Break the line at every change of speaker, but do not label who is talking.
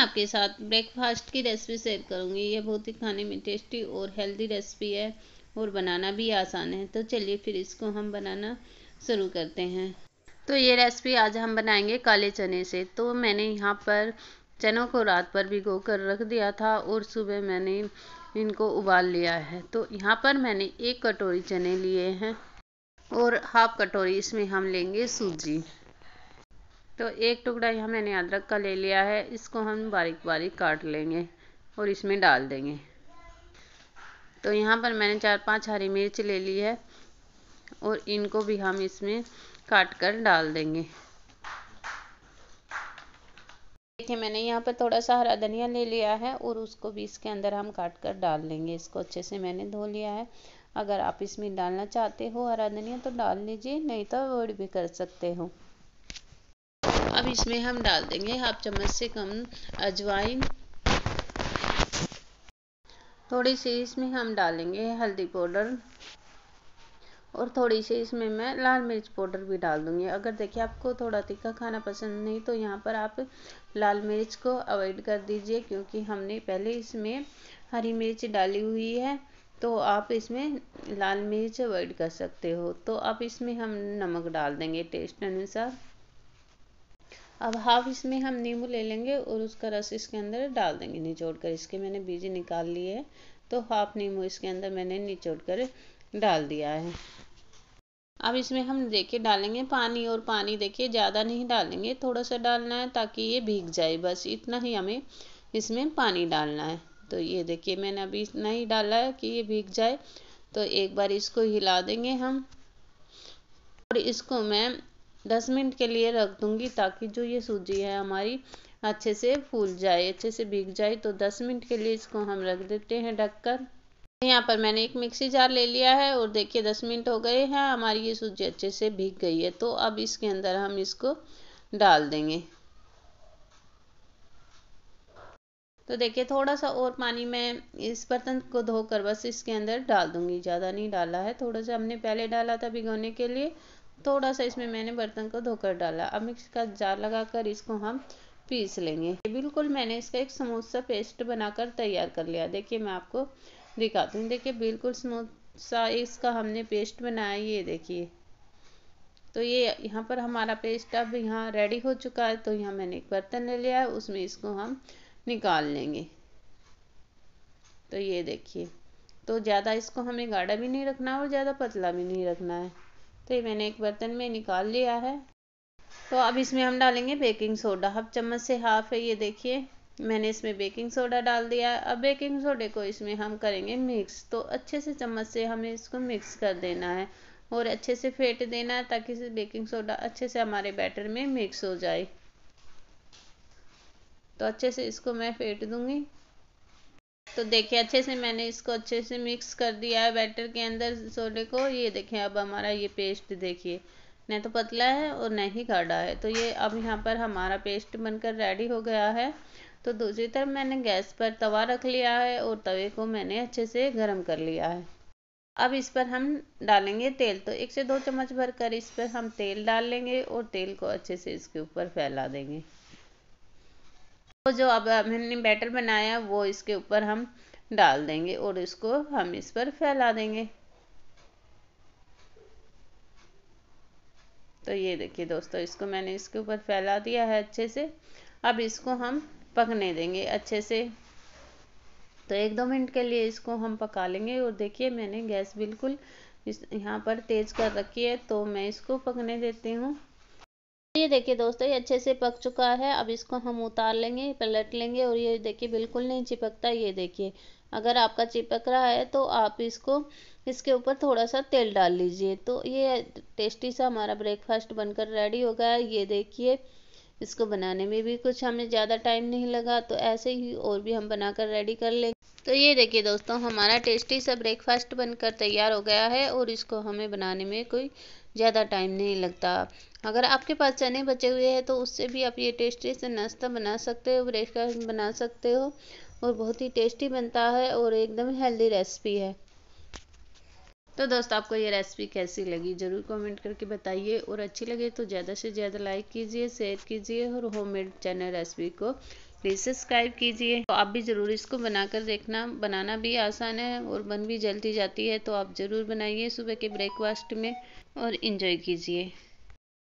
मैं आपके साथ ब्रेकफास्ट की रेसिपी शेयर करूँगी। ये बहुत ही खाने में टेस्टी और हेल्दी रेसिपी है और बनाना भी आसान है। तो चलिए फिर इसको हम बनाना शुरू करते हैं। तो ये रेसिपी आज हम बनाएँगे काले चने से। तो मैंने यहाँ पर चनों को रात पर भिगो कर रख दिया था और सुबह मैंने इनको उबाल लिया है। तो यहाँ पर मैंने एक कटोरी चने लिए हैं और हाफ़ कटोरी इसमें हम लेंगे सूजी। तो एक टुकड़ा यहाँ मैंने अदरक का ले लिया है, इसको हम बारीक बारीक काट लेंगे और इसमें डाल देंगे। तो यहाँ पर मैंने चार पाँच हरी मिर्च ले ली है और इनको भी हम इसमें काट कर डाल देंगे। देखिए, मैंने यहाँ पर थोड़ा सा हरा धनिया ले लिया है और उसको भी इसके अंदर हम काट कर डाल लेंगे इसको अच्छे से मैंने धो लिया है। अगर आप इसमें डालना चाहते हो हरा धनिया तो डाल लीजिए, नहीं तो अवॉइड भी कर सकते हो। अब इसमें हम डाल देंगे हाफ़ चम्मच से कम अजवाइन। थोड़ी सी इसमें हम डालेंगे हल्दी पाउडर। और थोड़ी सी इसमें मैं लाल मिर्च पाउडर भी डाल दूँगी। अगर देखिए आपको थोड़ा तीखा खाना पसंद नहीं तो यहाँ पर आप लाल मिर्च को अवॉइड कर दीजिए, क्योंकि हमने पहले इसमें हरी मिर्च डाली हुई है तो आप इसमें लाल मिर्च अवॉइड कर सकते हो। तो अब इसमें हम नमक डाल देंगे टेस्ट अनुसार। अब हाफ़ इसमें हम नींबू ले लेंगे और उसका रस इसके अंदर डाल देंगे निचोड़ कर इसके मैंने बीज निकाल लिए है तो हाफ़ नींबू इसके अंदर मैंने निचोड़ कर डाल दिया है। अब इसमें हम देखिए डालेंगे पानी, और पानी देखिए ज़्यादा नहीं डालेंगे, थोड़ा सा डालना है ताकि ये भीग जाए। बस इतना ही हमें इसमें पानी डालना है। तो ये देखिए, मैंने अभी इतना ही डाला है कि ये भीग जाए। तो एक बार इसको हिला देंगे हम, और इसको मैं दस मिनट के लिए रख दूँगी ताकि जो ये सूजी है हमारी अच्छे से फूल जाए, अच्छे से भीग जाए तो दस मिनट के लिए इसको हम रख देते हैं ढककर। यहाँ पर मैंने एक मिक्सी जार ले लिया है और देखिए दस मिनट हो गए हैं, हमारी ये सूजी अच्छे से भीग गई है। तो अब इसके अंदर हम इसको डाल देंगे। तो देखिए थोड़ा सा और पानी मैं इस बर्तन को धोकर बस इसके अंदर डाल दूँगी, ज़्यादा नहीं डाला है। थोड़ा सा हमने पहले डाला था भिगोने के लिए थोड़ा सा इसमें मैंने बर्तन को धोकर डाला। अब मिक्स का जार लगाकर इसको हम पीस लेंगे। बिल्कुल मैंने इसका एक स्मूथ सा पेस्ट बनाकर तैयार कर लिया। देखिए, मैं आपको दिखाती हूँ। देखिए, बिल्कुल स्मूथ सा इसका हमने पेस्ट बनाया। ये देखिए तो ये यहाँ पर हमारा पेस्ट अब यहाँ रेडी हो चुका है। तो यहाँ मैंने एक बर्तन ले लिया है। उसमें इसको हम निकाल लेंगे। तो ये देखिए तो ज़्यादा इसको हमें गाढ़ा भी नहीं रखना और ज़्यादा पतला भी नहीं रखना है। तो ये मैंने एक बर्तन में निकाल लिया है। तो अब इसमें हम डालेंगे बेकिंग सोडा। हाफ़ चम्मच से हाफ़ है, ये देखिए। मैंने इसमें बेकिंग सोडा डाल दिया है। अब बेकिंग सोडे को इसमें हम करेंगे मिक्स। तो अच्छे से चम्मच से हमें इसको मिक्स कर देना है और अच्छे से फेंट देना है ताकि बेकिंग सोडा अच्छे से हमारे बैटर में मिक्स हो जाए। तो अच्छे से इसको मैं फेंट दूँगी। तो देखिए अच्छे से मैंने इसको अच्छे से मिक्स कर दिया है बैटर के अंदर सोडे को। ये देखें, अब हमारा ये पेस्ट देखिए। न तो पतला है और न ही गाढ़ा है। तो ये अब यहाँ पर हमारा पेस्ट बनकर रेडी हो गया है। तो दूसरी तरफ़ मैंने गैस पर तवा रख लिया है और तवे को मैंने अच्छे से गर्म कर लिया है। अब इस पर हम डालेंगे तेल। तो एक से दो चम्मच भर कर इस पर हम तेल डाल लेंगे और तेल को अच्छे से इसके ऊपर फैला देंगे। तो जो अब हमने बैटर बनाया, वो इसके ऊपर हम डाल देंगे और इसको हम इस पर फैला देंगे। तो ये देखिए दोस्तों, इसको मैंने इसके ऊपर फैला दिया है अच्छे से। अब इसको हम पकने देंगे अच्छे से। तो एक दो मिनट के लिए इसको हम पका लेंगे और देखिए मैंने गैस बिल्कुल इस, यहाँ पर तेज़ कर रखी है तो मैं इसको पकने देती हूँ। ये देखिए दोस्तों, ये अच्छे से पक चुका है। अब इसको हम उतार लेंगे, पलट लेंगे और ये देखिए बिल्कुल नहीं चिपकता, ये देखिए। अगर आपका चिपक रहा है तो आप इसको, इसके ऊपर थोड़ा सा तेल डाल लीजिए। तो ये टेस्टी सा हमारा ब्रेकफास्ट बनकर रेडी हो गया। ये देखिए, इसको बनाने में भी कुछ हमें ज़्यादा टाइम नहीं लगा तो ऐसे ही और भी हम बनाकर रेडी कर लेंगे तो ये देखिए दोस्तों, हमारा टेस्टी सा ब्रेकफास्ट बनकर तैयार हो गया है और इसको हमें बनाने में कोई ज़्यादा टाइम नहीं लगता। अगर आपके पास चने बचे हुए हैं तो उससे भी आप ये टेस्टी से नाश्ता बना सकते हो ब्रेकफास्ट बना सकते हो और बहुत ही टेस्टी बनता है और एकदम हेल्दी रेसिपी है। तो दोस्त, आपको ये रेसिपी कैसी लगी? ज़रूर कमेंट करके बताइए और अच्छी लगे तो ज़्यादा से ज़्यादा लाइक कीजिए शेयर कीजिए और होममेड चना रेसिपी को प्लीज़ सब्सक्राइब कीजिए। तो आप भी ज़रूर इसको बनाकर देखना। बनाना भी आसान है और बन भी जल्दी जाती है तो आप ज़रूर बनाइए सुबह के ब्रेकफास्ट में और इन्जॉय कीजिए।